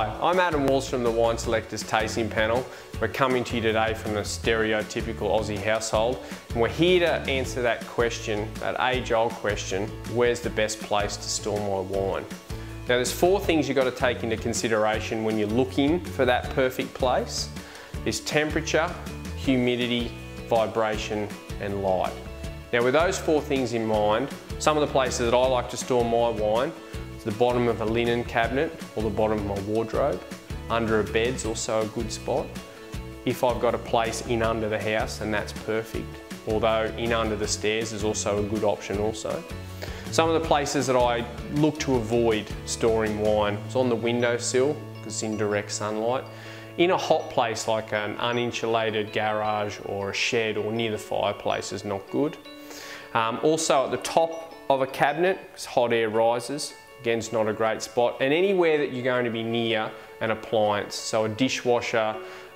Hi, I'm Adam Walls from the Wine Selectors Tasting Panel. We're coming to you today from a stereotypical Aussie household and we're here to answer that question, that age-old question, where's the best place to store my wine? Now there's four things you've got to take into consideration when you're looking for that perfect place. Is temperature, humidity, vibration and light. Now with those four things in mind, some of the places that I like to store my wine the bottom of a linen cabinet or the bottom of my wardrobe. Under a bed's also a good spot. If I've got a place in under the house, then that's perfect. Although in under the stairs is also a good option also. Some of the places that I look to avoid storing wine is on the windowsill because it's in direct sunlight. In a hot place like an uninsulated garage or a shed or near the fireplace is not good. Um, also at the top of a cabinet, because hot air rises, Again, it's not a great spot. And anywhere that you're going to be near an appliance, so a dishwasher,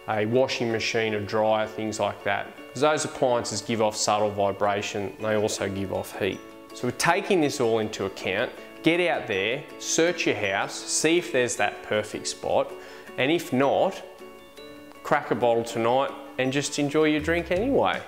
a washing machine, a dryer, things like that. Because those appliances give off subtle vibration, they also give off heat. So we're taking this all into account, get out there, search your house, see if there's that perfect spot, and if not, crack a bottle tonight and just enjoy your drink anyway.